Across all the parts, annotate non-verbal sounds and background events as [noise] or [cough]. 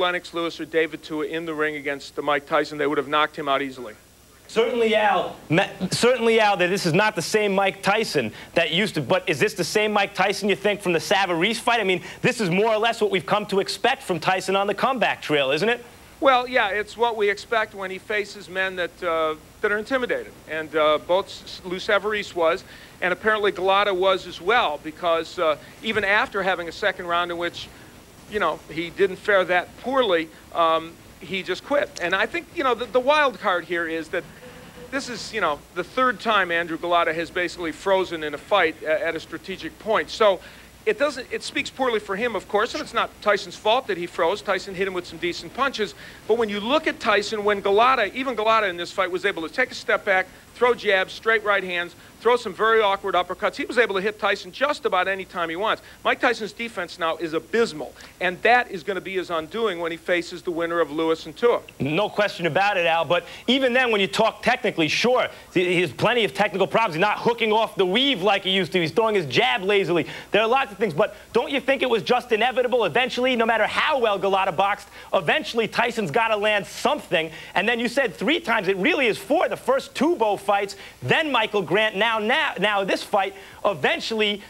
Lennox Lewis or David Tua in the ring against Mike Tyson, they would have knocked him out easily. Certainly, Al. Certainly, Al. That this is not the same Mike Tyson that used to. But is this the same Mike Tyson you think from the Savarese fight? I mean, this is more or less what we've come to expect from Tyson on the comeback trail, isn't it? Well, yeah, it's what we expect when he faces men that uh, that are intimidated, and uh, both Lou Savarese was, and apparently Golota was as well, because uh, even after having a second round in which, you know, he didn't fare that poorly, um, he just quit. And I think, you know, the, the wild card here is that this is, you know, the third time Andrew Golota has basically frozen in a fight at a strategic point. So it doesn't it speaks poorly for him of course and it's not tyson's fault that he froze tyson hit him with some decent punches but when you look at tyson when golota even golota in this fight was able to take a step back throw jabs straight right hands throw some very awkward uppercuts. He was able to hit Tyson just about any time he wants. Mike Tyson's defense now is abysmal, and that is going to be his undoing when he faces the winner of Lewis and Tua. No question about it, Al. But even then, when you talk technically, sure, he has plenty of technical problems. He's not hooking off the weave like he used to. He's throwing his jab lazily. There are lots of things, but don't you think it was just inevitable? Eventually, no matter how well Golota boxed, eventually Tyson's got to land something. And then you said three times. It really is four. The first two Bowe fights, then Michael Grant, now now, now, now this fight, eventually,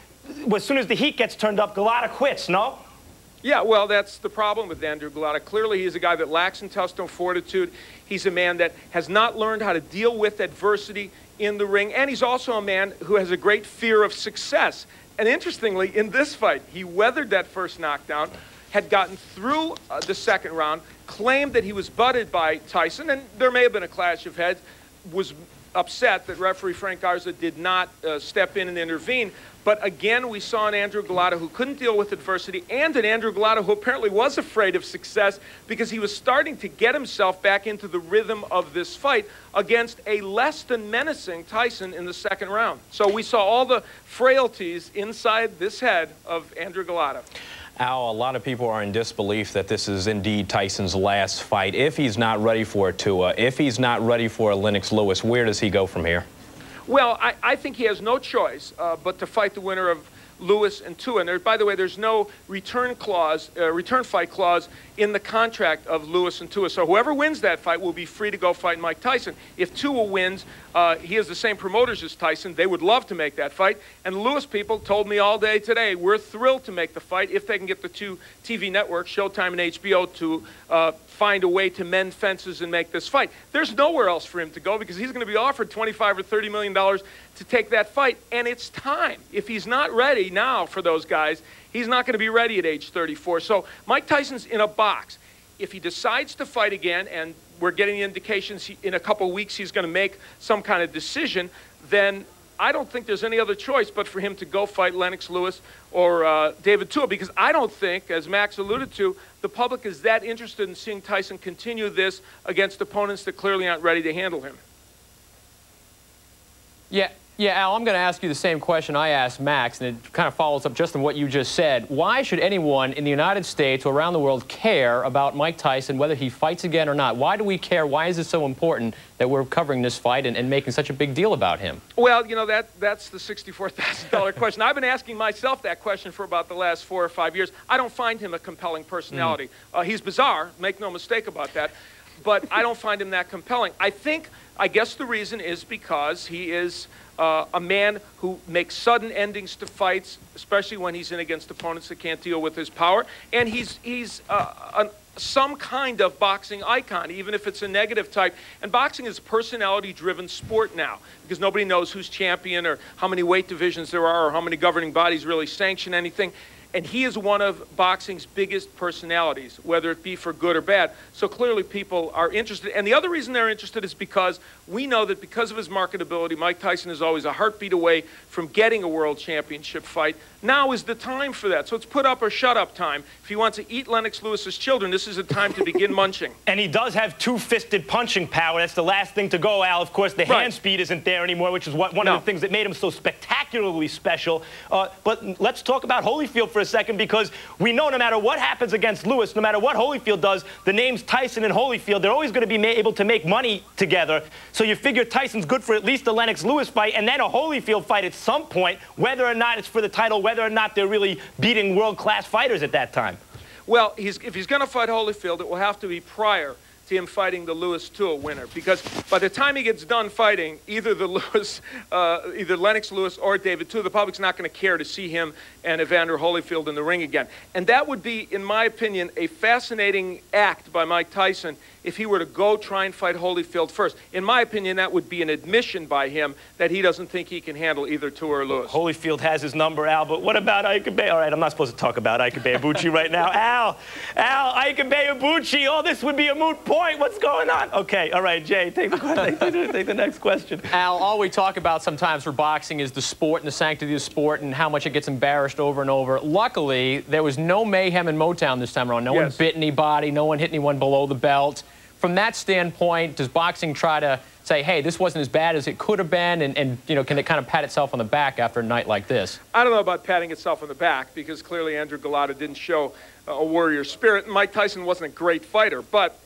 as soon as the heat gets turned up, Golota quits, no? Yeah, well, that's the problem with Andrew Golota. Clearly, he's a guy that lacks intestinal fortitude. He's a man that has not learned how to deal with adversity in the ring, and he's also a man who has a great fear of success. And interestingly, in this fight, he weathered that first knockdown, had gotten through uh, the second round, claimed that he was butted by Tyson, and there may have been a clash of heads, was upset that referee Frank Garza did not uh, step in and intervene. But again, we saw an Andrew Golota who couldn't deal with adversity and an Andrew Golota who apparently was afraid of success because he was starting to get himself back into the rhythm of this fight against a less than menacing Tyson in the second round. So we saw all the frailties inside this head of Andrew Golota. Al, a lot of people are in disbelief that this is indeed Tyson's last fight. If he's not ready for a Tua, if he's not ready for a Lennox Lewis, where does he go from here? Well, I, I think he has no choice uh, but to fight the winner of Lewis and Tua. And there, by the way, there's no return clause, uh, return fight clause in the contract of Lewis and Tua. So whoever wins that fight will be free to go fight Mike Tyson. If Tua wins, uh, he has the same promoters as Tyson. They would love to make that fight. And Lewis people told me all day today, we're thrilled to make the fight if they can get the two TV networks, Showtime and HBO, to uh, find a way to mend fences and make this fight. There's nowhere else for him to go because he's going to be offered 25 or 30 million dollars to take that fight, and it's time. If he's not ready now for those guys, he's not going to be ready at age 34. So Mike Tyson's in a box. If he decides to fight again, and we're getting indications he, in a couple weeks he's going to make some kind of decision, then I don't think there's any other choice but for him to go fight Lennox Lewis or uh, David Tua because I don't think, as Max alluded to, the public is that interested in seeing Tyson continue this against opponents that clearly aren't ready to handle him. Yeah, yeah, Al, I'm going to ask you the same question I asked Max, and it kind of follows up just on what you just said. Why should anyone in the United States or around the world care about Mike Tyson, whether he fights again or not? Why do we care? Why is it so important that we're covering this fight and, and making such a big deal about him? Well, you know, that, that's the $64,000 [laughs] question. I've been asking myself that question for about the last four or five years. I don't find him a compelling personality. Mm. Uh, he's bizarre, make no mistake about that, but I don't find him that compelling. I think, I guess the reason is because he is uh, a man who makes sudden endings to fights, especially when he's in against opponents that can't deal with his power. And he's, he's uh, an, some kind of boxing icon, even if it's a negative type. And boxing is a personality driven sport now because nobody knows who's champion or how many weight divisions there are or how many governing bodies really sanction anything and he is one of boxing's biggest personalities, whether it be for good or bad. So clearly people are interested. And the other reason they're interested is because we know that because of his marketability, Mike Tyson is always a heartbeat away from getting a world championship fight. Now is the time for that. So it's put up or shut up time. If he wants to eat Lennox Lewis's children, this is the time to begin [laughs] munching. And he does have two-fisted punching power. That's the last thing to go, Al. Of course, the right. hand speed isn't there anymore, which is what, one no. of the things that made him so spectacularly special. Uh, but let's talk about Holyfield for a second because we know no matter what happens against Lewis, no matter what Holyfield does, the names Tyson and Holyfield, they're always going to be able to make money together. So you figure Tyson's good for at least the Lennox Lewis fight and then a Holyfield fight at some point, whether or not it's for the title, whether or not they're really beating world-class fighters at that time. Well, he's, if he's going to fight Holyfield, it will have to be prior to him fighting the Lewis Tua winner because by the time he gets done fighting either the [laughs] Lewis, uh, either Lennox Lewis or David Tua, the public's not going to care to see him and Evander Holyfield in the ring again. And that would be, in my opinion, a fascinating act by Mike Tyson if he were to go try and fight Holyfield first. In my opinion, that would be an admission by him that he doesn't think he can handle either Tua or Lewis. Holyfield has his number, Al, but what about Ikebae? All right, I'm not supposed to talk about Ike Ibeabuchi right now. [laughs] Al, Al, Ike Ibeabuchi, all this would be a moot point. What's going on? Okay, all right, Jay, [laughs] take the, take the next question. Al, all we talk about sometimes for boxing is the sport and the sanctity of the sport and how much it gets embarrassed over and over. Luckily, there was no mayhem in Motown this time around. No yes. one bit anybody, no one hit anyone below the belt from that standpoint, does boxing try to say, hey, this wasn't as bad as it could have been, and, and, you know, can it kind of pat itself on the back after a night like this? I don't know about patting itself on the back because clearly Andrew Golota didn't show uh, a warrior spirit. Mike Tyson wasn't a great fighter, but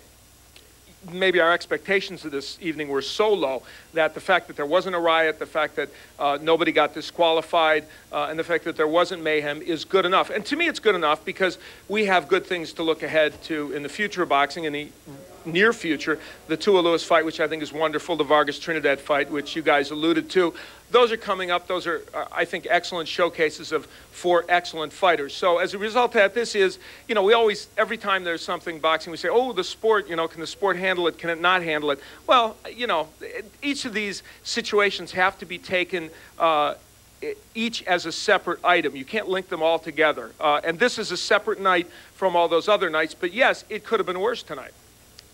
maybe our expectations of this evening were so low that the fact that there wasn't a riot, the fact that uh, nobody got disqualified, uh, and the fact that there wasn't mayhem is good enough. And to me, it's good enough because we have good things to look ahead to in the future of boxing. In the near future, the Tua Lewis fight, which I think is wonderful, the Vargas Trinidad fight, which you guys alluded to. Those are coming up. Those are, uh, I think, excellent showcases of four excellent fighters. So as a result of that, this is, you know, we always, every time there's something boxing, we say, oh, the sport, you know, can the sport handle it? Can it not handle it? Well, you know, each of these situations have to be taken uh, each as a separate item. You can't link them all together. Uh, and this is a separate night from all those other nights. But yes, it could have been worse tonight.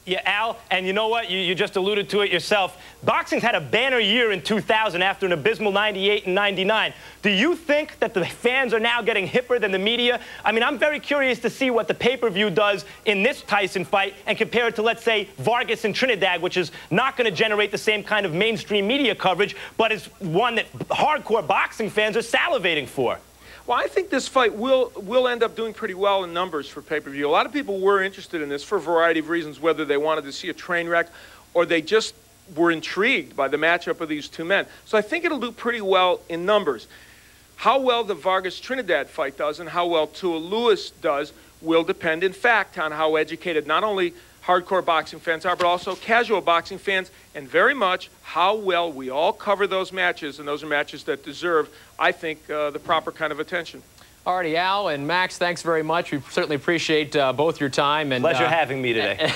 Yeah, Al, and you know what? You, you just alluded to it yourself. Boxing's had a banner year in 2000 after an abysmal 98 and 99. Do you think that the fans are now getting hipper than the media? I mean, I'm very curious to see what the pay-per-view does in this Tyson fight and compare it to, let's say, Vargas and Trinidad, which is not going to generate the same kind of mainstream media coverage, but is one that hardcore boxing fans are salivating for. Well, I think this fight will will end up doing pretty well in numbers for pay-per-view. A lot of people were interested in this for a variety of reasons, whether they wanted to see a train wreck or they just were intrigued by the matchup of these two men. So I think it'll do pretty well in numbers. How well the Vargas Trinidad fight does and how well Tua Lewis does will depend, in fact, on how educated not only hardcore boxing fans are, but also casual boxing fans, and very much how well we all cover those matches. And those are matches that deserve, I think, uh, the proper kind of attention. All righty, Al and Max, thanks very much. We certainly appreciate uh, both your time. And, Pleasure uh, having me today.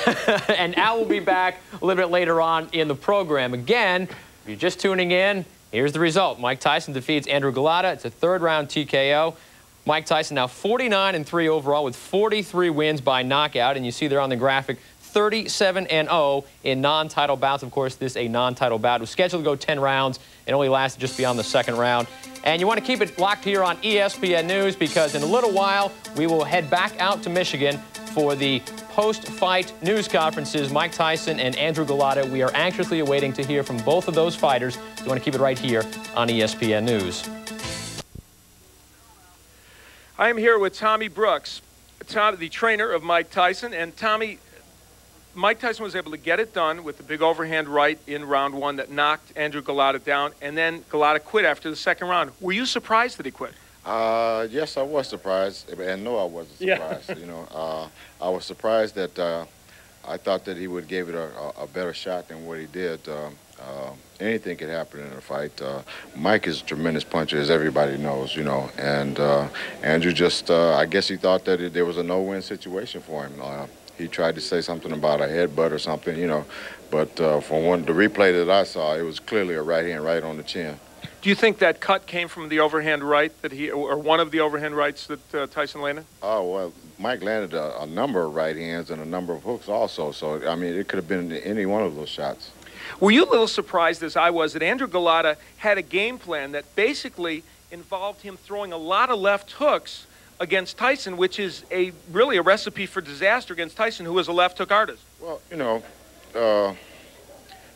[laughs] and Al will be back a little bit later on in the program. Again, if you're just tuning in, here's the result. Mike Tyson defeats Andrew Golota. It's a third round TKO. Mike Tyson now 49 and 3 overall with 43 wins by knockout. And you see there on the graphic 37 and 0 in non-title bouts. Of course, this a non-title bout. It was scheduled to go 10 rounds. It only lasted just beyond the second round. And you want to keep it locked here on ESPN News because in a little while we will head back out to Michigan for the post-fight news conferences. Mike Tyson and Andrew Golota. We are anxiously awaiting to hear from both of those fighters. You want to keep it right here on ESPN News. I am here with Tommy Brooks, Tom, the trainer of Mike Tyson. And Tommy, Mike Tyson was able to get it done with the big overhand right in round one that knocked Andrew Golota down, and then Golota quit after the second round. Were you surprised that he quit? Uh, yes, I was surprised, and no, I wasn't surprised. Yeah. you know, uh, I was surprised that uh, I thought that he would give it a, a, better shot than what he did. Uh, uh, anything could happen in a fight. Uh, Mike is a tremendous puncher, as everybody knows, you know, and Andrew just, I guess he thought that it, there was a no-win situation for him he tried to say something about a headbutt or something, you know. But uh, from one the replay that I saw, it was clearly a right hand right on the chin. Do you think that cut came from the overhand right that he, or one of the overhand rights that uh, Tyson landed? Oh well, Mike landed a, a, number of right hands and a number of hooks also. So I mean, it could have been any one of those shots. Were you a little surprised, as I was, that Andrew Golota had a game plan that basically involved him throwing a lot of left hooks? Against Tyson, which is a really a recipe for disaster against Tyson, who is a left hook artist. Well, you know, uh,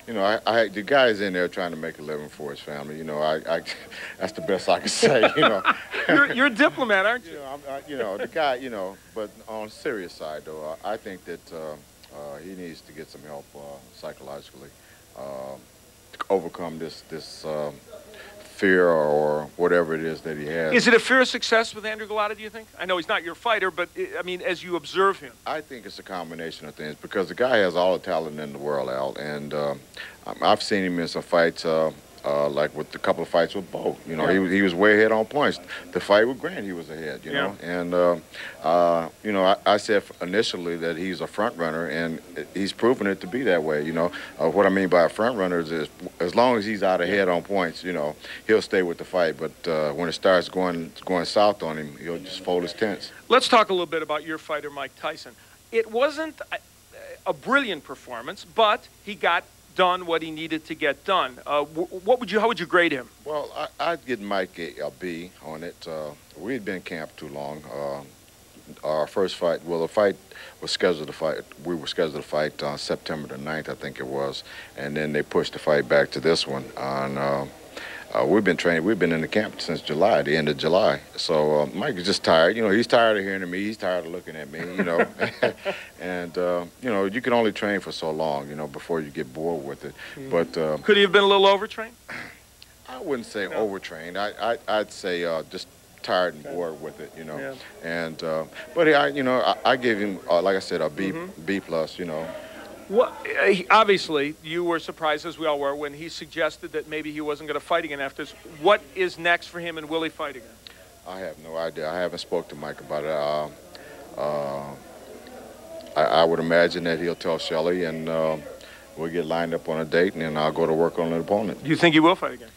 you know, I, I, the guy's in there trying to make a living for his family. You know, I, I [laughs] that's the best I can say. You know, [laughs] you're, you're, a diplomat, aren't you? You know, I, you know, the guy. You know, but on serious side though, I think that uh, uh, he needs to get some help uh, psychologically uh, to overcome this this um, fear or whatever it is that he has. Is it a fear of success with Andrew Golota, do you think? I know he's not your fighter, but I mean, as you observe him. I think it's a combination of things because the guy has all the talent in the world, Al, and uh, I've seen him in some fights. Uh, uh, like with a couple of fights with Bowe. You know, yeah. he, he was way ahead on points. The fight with Grant, he was ahead, you know. And, uh, uh, you know, I, I, said initially that he's a front runner, and he's proven it to be that way, you know. Uh, what I mean by a front runner is as long as he's out ahead on points, you know, he'll stay with the fight. But uh, when it starts going, going south on him, he'll just fold his tents. Let's talk a little bit about your fighter, Mike Tyson. It wasn't a, a brilliant performance, but he got done what he needed to get done. Uh, what would you? How would you grade him? Well, I, would give Mike a, a B on it. Uh, we had been camped too long. Uh, our first fight, well, the fight was scheduled to fight. We were scheduled to fight on September the 9th, I think it was, and then they pushed the fight back to this one on uh, uh, we've been training. We've been in the camp since July, the end of July. So uh, Mike is just tired. You know, he's tired of hearing me. He's tired of looking at me. You know, [laughs] [laughs] and uh, you know, you can only train for so long. You know, before you get bored with it. Mm. But uh, could he have been a little overtrained? [clears throat] I wouldn't say no. overtrained. I, I would say uh, just tired and bored with it. You know, yeah. and uh, but I you know I, I gave him like I said a B, mm-hmm. B plus. You know. Well, uh, obviously, you were surprised, as we all were, when he suggested that maybe he wasn't going to fight again after this. What is next for him, and will he fight again? I have no idea. I haven't spoke to Mike about it. Uh, uh, I, I, would imagine that he'll tell Shelly, and uh, we'll get lined up on a date, and then I'll go to work on an opponent. Do you think he will fight again?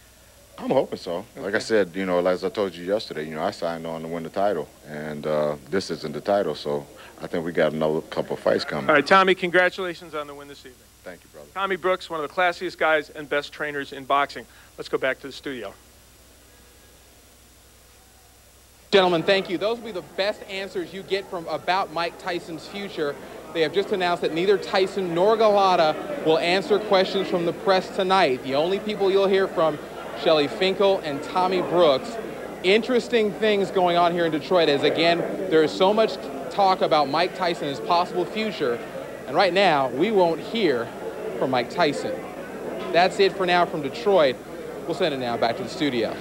I'm hoping so. Okay. Like I said, you know, as I told you yesterday, you know, I signed on to win the title, and uh, this isn't the title, so I think we got another couple fights coming. All right, Tommy, congratulations on the win this evening. Thank you, brother. Tommy Brooks, one of the classiest guys and best trainers in boxing. Let's go back to the studio. Gentlemen, thank you. Those will be the best answers you get from about Mike Tyson's future. They have just announced that neither Tyson nor Golota will answer questions from the press tonight. The only people you'll hear from Shelly Finkel, and Tommy Brooks. Interesting things going on here in Detroit as, again, there is so much talk about Mike Tyson's possible future. And right now, we won't hear from Mike Tyson. That's it for now from Detroit. We'll send it now back to the studio.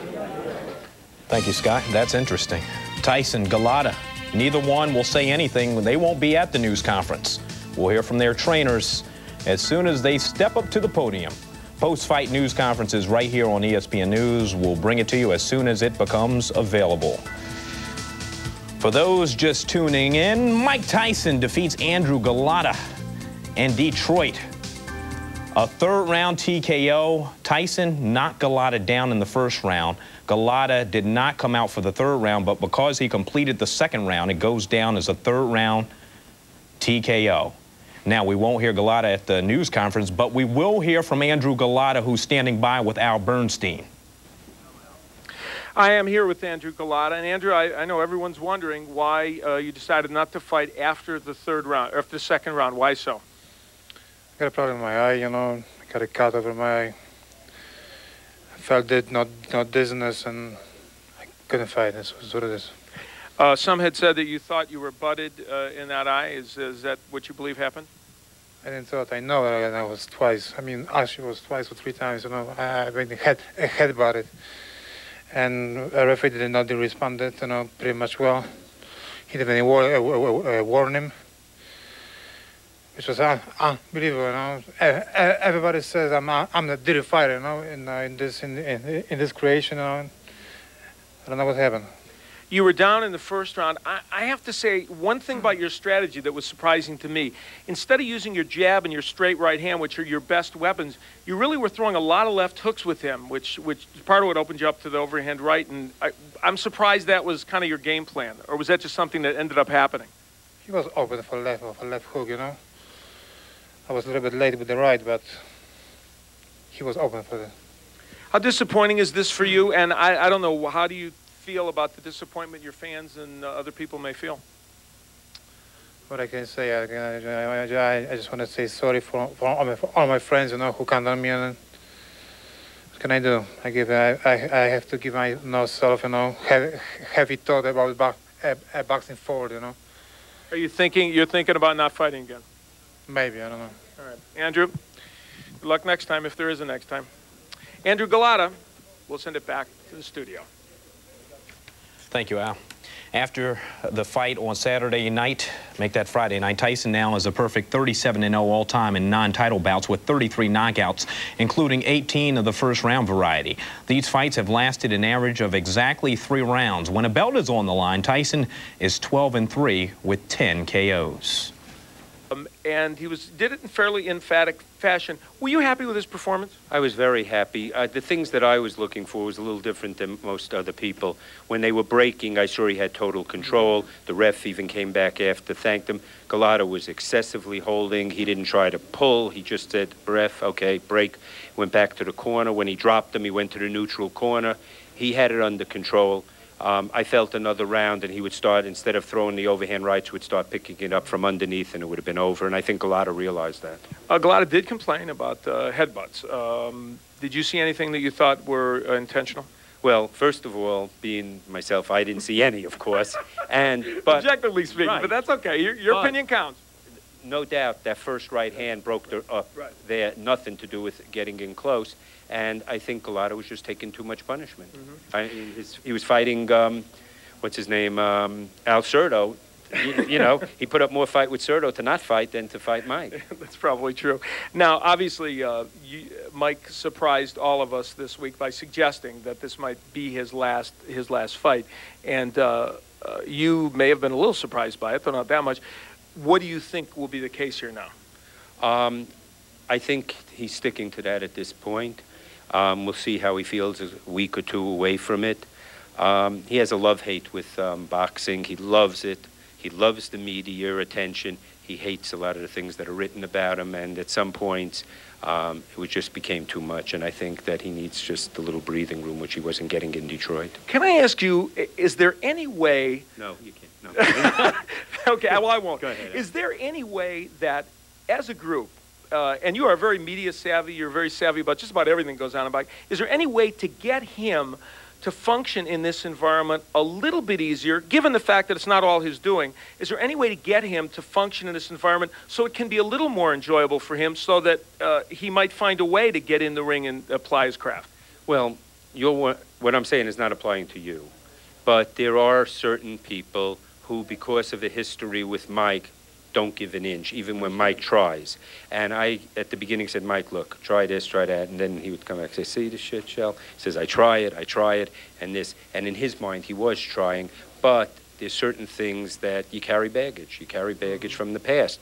Thank you, Scott. That's interesting. Tyson, Golota, neither one will say anything. They won't be at the news conference. We'll hear from their trainers as soon as they step up to the podium. Post-fight news conferences right here on ESPN News. We'll bring it to you as soon as it becomes available. For those just tuning in, Mike Tyson defeats Andrew Golota in Detroit. A third round TKO. Tyson knocked Golota down in the first round. Golota did not come out for the third round, but because he completed the second round, it goes down as a third round TKO. Now, we won't hear Golota at the news conference, but we will hear from Andrew Golota, who's standing by with Al Bernstein. I am here with Andrew Golota. And Andrew, I, I know everyone's wondering why uh, you decided not to fight after the third round, or after the second round. Why so? I got a problem in my eye, you know. I got a cut over my eye. I felt it, not, not dizziness, and I couldn't fight. That's what it is. Uh, some had said that you thought you were butted uh, in that eye. Is, is that what you believe happened? I didn't thought. I know that I was twice. I mean, actually was twice or three times. You know, I, I head a head about it, and a referee did not respond. You know, pretty much well. He didn't war, uh, uh, uh, warn him, which was uh, unbelievable. You know, everybody says I'm I'm the dirty fighter. You know, in in this in, in in this creation. You know, I don't know what happened. You were down in the first round. I, I, have to say, one thing about your strategy that was surprising to me instead of using your jab and your straight right hand, which are your best weapons, you really were throwing a lot of left hooks with him, which, which part of what opened you up to the overhand right. And I, I'm surprised that was kind of your game plan, or was that just something that ended up happening? He was open for left, for left hook, you know. I was a little bit late with the right, but he was open for the. How disappointing is this for you? And I, I don't know, how do you feel about the disappointment your fans and uh, other people may feel? What I can say, I, I, I just want to say sorry for, for, all my, for all my friends, you know, who count on me. And what can I do? I give, I, I, I have to give myself, you know, heavy, heavy thought about back, uh, boxing forward, you know. Are you thinking, you're thinking about not fighting again? Maybe, I don't know. All right. Andrew, good luck next time if there is a next time. Andrew Golota, we'll send it back to the studio. Thank you, Al. After the fight on Saturday night, make that Friday night, Tyson now is a perfect 37-0 all-time in non-title bouts with 33 knockouts, including 18 of the first-round variety. These fights have lasted an average of exactly three rounds. When a belt is on the line, Tyson is 12-3 with 10 KOs. And he was did it in fairly emphatic fashion. Were you happy with his performance? I was very happy. Uh, the things that I was looking for was a little different than most other people. When they were breaking, I saw he had total control. The ref even came back after, thanked him. Golota was excessively holding. He didn't try to pull. He just said, ref, okay, break. Went back to the corner. When he dropped him, he went to the neutral corner. He had it under control. Um, I felt another round, and he would start, instead of throwing the overhand rights, would start picking it up from underneath, and it would have been over. And I think Golota realized that. Uh, Golota did complain about uh, headbutts. Um, did you see anything that you thought were uh, intentional? Well, first of all, being myself, I didn't see any, of course. And but objectively speaking, right. but that's okay. Your, your But- opinion counts. no doubt that first right hand broke the, up Right. there, nothing to do with getting in close. And I think Golota was just taking too much punishment. Mm-hmm. I, his, he was fighting, um, what's his name, um, Al Cerdo. you, you know, [laughs] he put up more fight with Cerdo to not fight than to fight Mike. [laughs] That's probably true. Now, obviously, uh, you, Mike surprised all of us this week by suggesting that this might be his last his last fight, and uh, uh, you may have been a little surprised by it, but not that much. What do you think will be the case here now? Um, I think he's sticking to that at this point. Um, we'll see how he feels a week or two away from it. Um, he has a love hate with um, boxing. He loves it. He loves the media attention. He hates a lot of the things that are written about him, and at some points, um, it just became too much. And I think that he needs just a little breathing room, which he wasn't getting in Detroit. Can I ask you, is there any way No, you can't. No. [laughs] okay, well, I won't. Go ahead. Is there any way that, as a group, uh, and you are very media savvy, you're very savvy about just about everything that goes on in bike, is there any way to get him to function in this environment a little bit easier, given the fact that it's not all his doing? Is there any way to get him to function in this environment so it can be a little more enjoyable for him so that uh, he might find a way to get in the ring and apply his craft? Well, what I'm saying is not applying to you. But there are certain people who, because of the history with Mike, don't give an inch, even when Mike tries. And I, at the beginning, said, Mike, look, try this, try that. And then he would come back and say, see the shit shell? He says, I try it, I try it, and this. And in his mind, he was trying. But there's certain things that you carry baggage. You carry baggage from the past.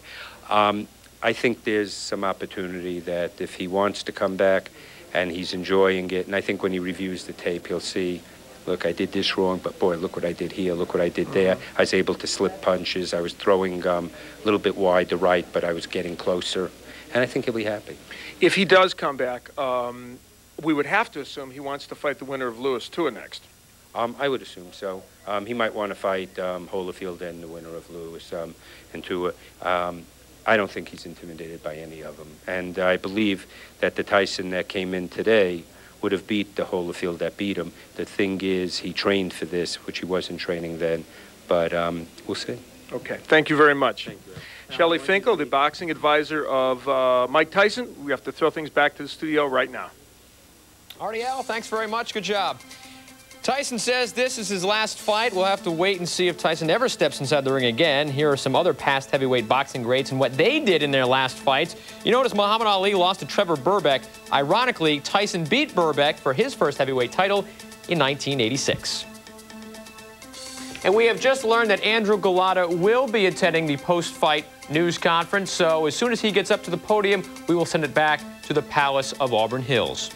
Um, I think there's some opportunity that if he wants to come back and he's enjoying it, and I think when he reviews the tape, he'll see, look, I did this wrong, but boy, look what I did here, look what I did there. I was able to slip punches. I was throwing um, a little bit wide to right, but I was getting closer. And I think he'll be happy. If he does come back, um, we would have to assume he wants to fight the winner of Lewis Tua next. Um, I would assume so. Um, he might want to fight um, Holyfield and the winner of Lewis um, and Tua. Um, I don't think he's intimidated by any of them. And I believe that the Tyson that came in today would have beat the Holyfield that beat him. The thing is, he trained for this, which he wasn't training then. But um, we'll see. Okay, thank you very much. Shelley Finkel, the boxing advisor of uh, Mike Tyson. We have to throw things back to the studio right now. Artie Al, thanks very much. Good job. Tyson says this is his last fight. We'll have to wait and see if Tyson ever steps inside the ring again. Here are some other past heavyweight boxing greats and what they did in their last fights. You notice Muhammad Ali lost to Trevor Berbick. Ironically, Tyson beat Burbeck for his first heavyweight title in 1986. And we have just learned that Andrew Golota will be attending the post-fight news conference. So as soon as he gets up to the podium, we will send it back to the Palace of Auburn Hills.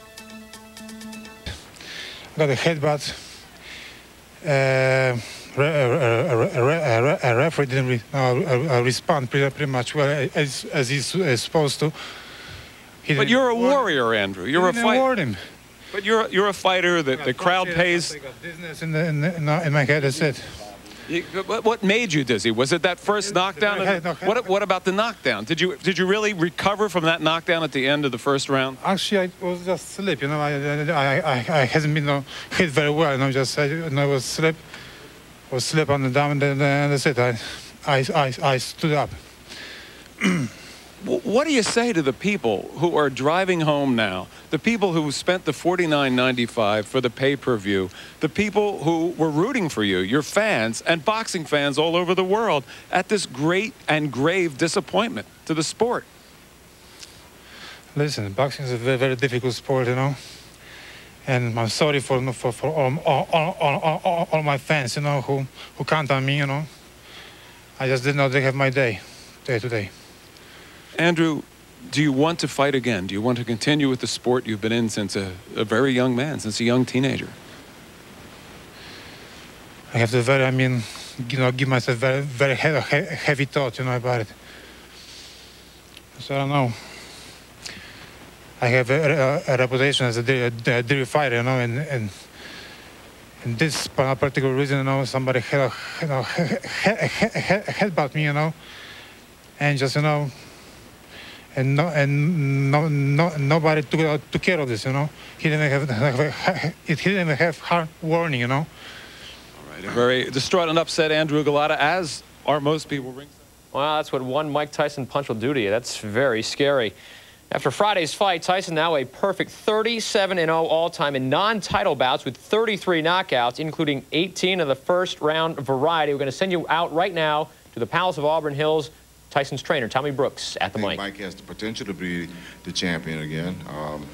Got a headbutt. Uh, re- a, re- re- re- a referee didn't re- uh, uh, respond pretty, pretty much well as, as he's uh, supposed to. He But you're a warrior, Andrew. You're a didn't fighter. him. But you're you're a fighter. The, the crowd pays. I got dizziness in, the, in, the, in, the- in my head. That's it. You- What what made you dizzy? Was it that first knockdown? no, no, no. What what about the knockdown? Did you did you really recover from that knockdown at the end of the first round? Actually, I was just sleep. You know, I I, I, I hasn't been uh, hit very well. You know, just I, you know, I was sleep, was sleep on the down, and and that's it. I, I, I, I stood up. [clears throat] Wh- what do you say to the people who are driving home now? The people who spent the $49.95 for the pay-per-view, the people who were rooting for you, your fans and boxing fans all over the world at this great and grave disappointment to the sport. Listen, boxing is a very, very difficult sport, you know. And I'm sorry for for, for all, all, all, all, my fans, you know, who, who count on me, you know. I just know they have my day, day to day. Andrew, do you want to fight again? Do you want to continue with the sport you've been in since a, a very young man, since a young teenager? I have to very, I mean, you know, give myself very, very heavy, heavy thought, you know, about it. So I don't know. I have a, a, a reputation as a dairy fighter, you know, and, and and this particular reason, you know, somebody had, you know, headbutt me, you know, and just, you know, and no, and no, no, nobody took, uh, took care of this, you know. He didn't have, have he didn't have hard warning, you know. All right, a very distraught and upset Andrew Golota, as are most people. Well, that's what one Mike Tyson punch will do to you. That's very scary. After Friday's fight, Tyson now a perfect 37-0 all-time in non-title bouts with 33 knockouts, including 18 of the first round variety. We're going to send you out right now to the Palace of Auburn Hills. Tyson's trainer, Tommy Brooks, at the mic. Mike has the potential to be the champion again. Um,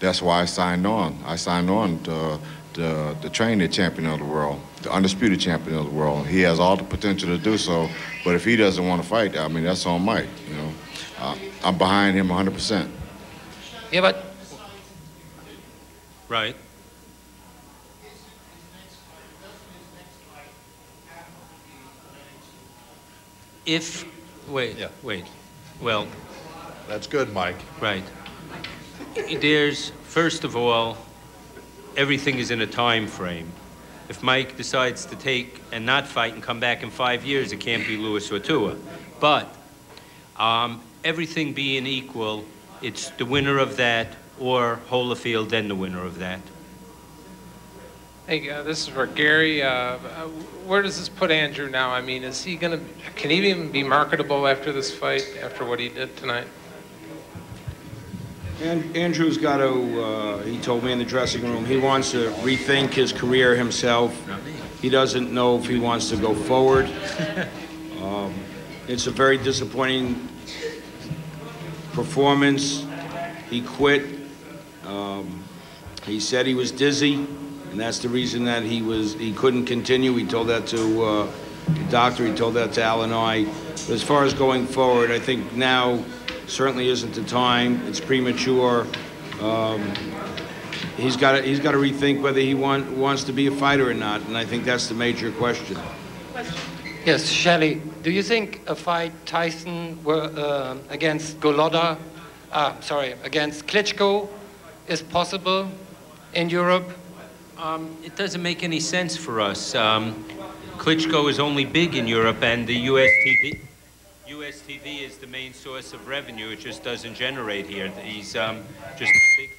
that's why I signed on. I signed on to, to, to train the champion of the world, the undisputed champion of the world. He has all the potential to do so, but if he doesn't want to fight, I mean, that's on Mike, you know. Uh, I'm behind him 100%. Yeah, but. Right. If, wait, Yeah. wait, well, That's good, Mike. right. There's, first of all, everything is in a time frame. If Mike decides to take and not fight and come back in five years, it can't be Lewis or Tua. But um, everything being equal, it's the winner of that or Holyfield, then the winner of that. Hey, uh, this is for Gary. Uh, uh, where does this put Andrew now? I mean, is he going to, can he even be marketable after this fight, after what he did tonight? And Andrew's got to, uh, he told me in the dressing room, he wants to rethink his career himself. He doesn't know if he wants to go forward. [laughs] Um, it's a very disappointing performance. He quit. Um, he said he was dizzy, and that's the reason that he was he couldn't continue. He told that to uh, the doctor. He told that to Al and I. But as far as going forward, I think now certainly isn't the time. It's premature. Um, he's got to, he's got to rethink whether he want, wants to be a fighter or not, and I think that's the major question. Yes, Shelley, do you think a fight Tyson were, uh, against Golota, uh, sorry, against Klitschko is possible in Europe? Um, it doesn't make any sense for us. Um, Klitschko is only big in Europe, and the US TV, US TV is the main source of revenue. It just doesn't generate here. He's um, just big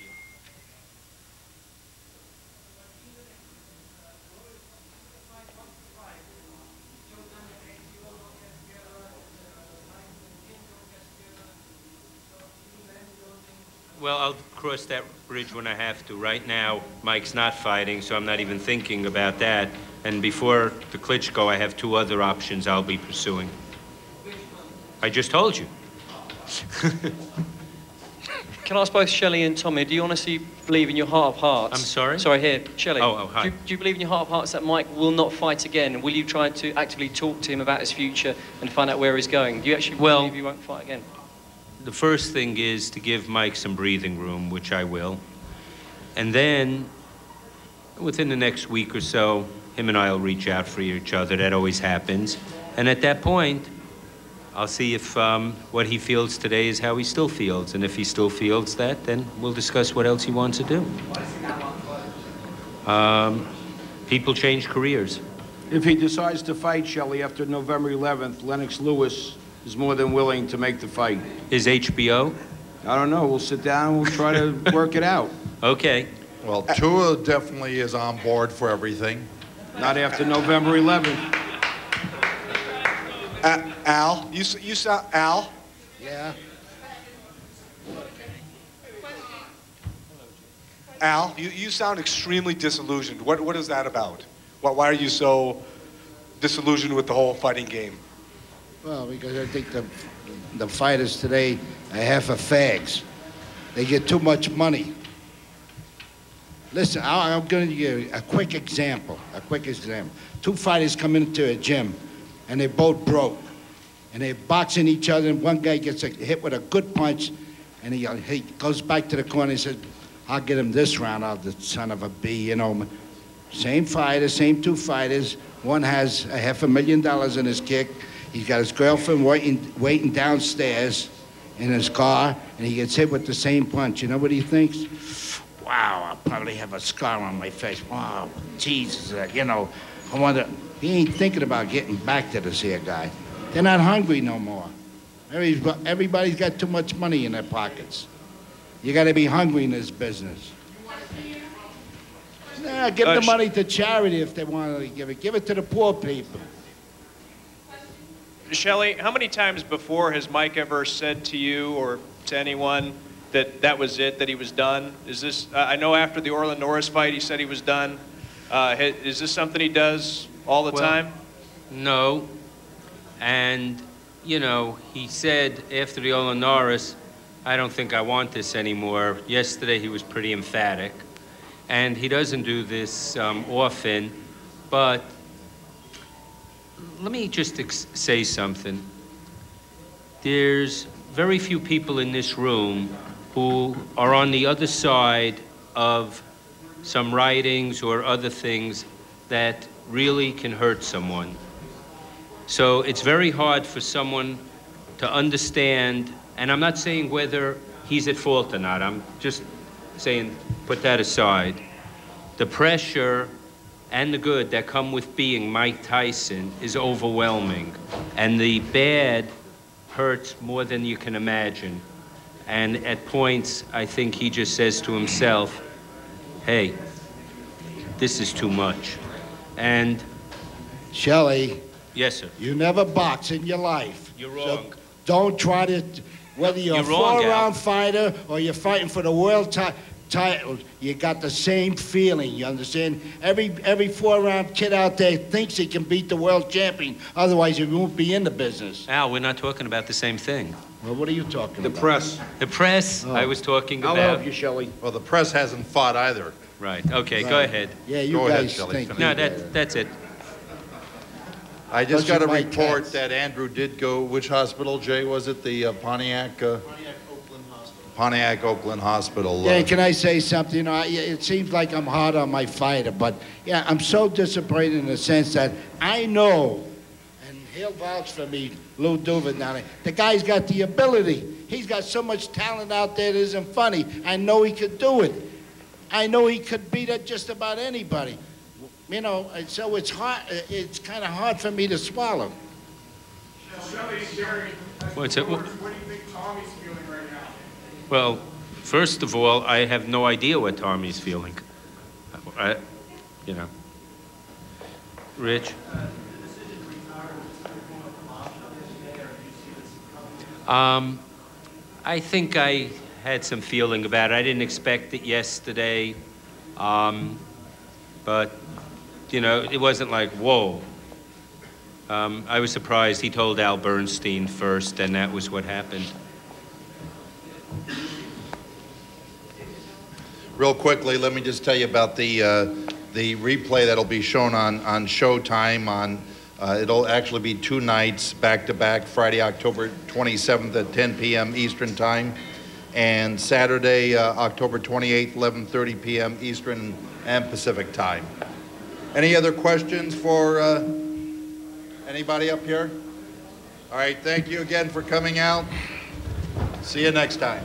Well, I'll cross that bridge when I have to. Right now, Mike's not fighting, so I'm not even thinking about that. And before the Klitschko, I have two other options I'll be pursuing. I just told you. [laughs] Can I ask both Shelley and Tommy, do you honestly believe in your heart of hearts? I'm sorry? Sorry, here, Shelley. Oh, oh, hi. Do you, do you believe in your heart of hearts that Mike will not fight again? Will you try to actively talk to him about his future and find out where he's going? Do you actually Well- believe he won't fight again? The first thing is to give Mike some breathing room, which I will. And then, within the next week or so, him and I will reach out for each other. That always happens. And at that point, I'll see if um, what he feels today is how he still feels. And if he still feels that, then we'll discuss what else he wants to do. Um, people change careers. If he decides to fight Shelley after November 11th, Lennox Lewis is more than willing to make the fight. Is HBO? I don't know. We'll sit down and we'll try to [laughs] work it out. Okay. Well, Tua definitely is on board for everything. Not after November 11th. Uh, Al, you you saw Al? Yeah. Al, you, you sound extremely disillusioned. What what is that about? Why, why are you so disillusioned with the whole fighting game? Well, because I think the, the fighters today are half a fags. They get too much money. Listen, I- I'm going to give you a quick example. A quick example. Two fighters come into a gym, and they both broke, and they're boxing each other. And one guy gets a, hit with a good punch, and he, uh, he goes back to the corner and says, "I'll get him this round, out the son of a b." You know, same fighter, same two fighters. One has a half a million dollars in his kick. He's got his girlfriend waiting, waiting downstairs in his car, and he gets hit with the same punch. You know what he thinks? Wow, I'll probably have a scar on my face. Wow, Jesus, uh, you know, I wonder. He ain't thinking about getting back to this here guy. They're not hungry no more. Everybody's everybody's got too much money in their pockets. You got to be hungry in this business. Nah, give Uh, the money to charity if they want to give it. Give it to the poor people. Shelley, how many times before has Mike ever said to you or to anyone that that was it, that he was done? Is this, uh, I know after the Orlin Norris fight, he said he was done. Uh, is this something he does all the Well, time? No. And, you know, he said after the Orlin Norris, I don't think I want this anymore. Yesterday he was pretty emphatic. And he doesn't do this um, often, but let me just ex- say something. There's very few people in this room who are on the other side of some writings or other things that really can hurt someone. So it's very hard for someone to understand, and I'm not saying whether he's at fault or not, I'm just saying put that aside. The pressure and the good that come with being Mike Tyson is overwhelming, and the bad hurts more than you can imagine. And at points, I think he just says to himself, hey, this is too much. And Shelley, yes, sir. you never box in your life. You're So wrong. don't try to, whether you're, You're a wrong, four-round fighter or you're fighting for the world ti- title, you got the same feeling. You understand? Every every four-round kid out there thinks he can beat the world champion. Otherwise, he won't be in the business. Al, we're not talking about the same thing. Well, what are you talking The about? The press. The press, I was talking I'll about. help you, Shelley. Well, the press hasn't fought either. Right, okay, go ahead. Yeah, you Go ahead, guys Shelley, think. No, that, that's it. I just Bunch got a report Cats. that Andrew did go, which hospital, Jay, was it, the uh, Pontiac? uh, Pontiac Oakland Hospital. uh, Yeah, can I say something? You know, I, it seems like I'm hard on my fighter, but yeah, I'm so disappointed in the sense that I know, and he'll vouch for me, Lou Duva down there. The guy's got the ability. He's got so much talent out there that isn't funny. I know he could do it. I know he could beat up just about anybody. You know, and so it's hard. It's kind of hard for me to swallow. What's it? What do you think Tommy's feeling right now? Well, first of all, I have no idea what Tommy's feeling. I, you know. Rich? Um, I think I had some feeling about it. I didn't expect it yesterday. Um, but, you know, it wasn't like, whoa. Um, I was surprised he told Al Bernstein first, and that was what happened. Real quickly, let me just tell you about the, uh, the replay that'll be shown on, on Showtime on, uh, it'll actually be two nights back to back, Friday, October 27th at 10 p.m. Eastern Time, and Saturday, uh, October 28th, 11:30 p.m. Eastern and Pacific Time. Any other questions for uh, anybody up here? All right, thank you again for coming out. See you next time.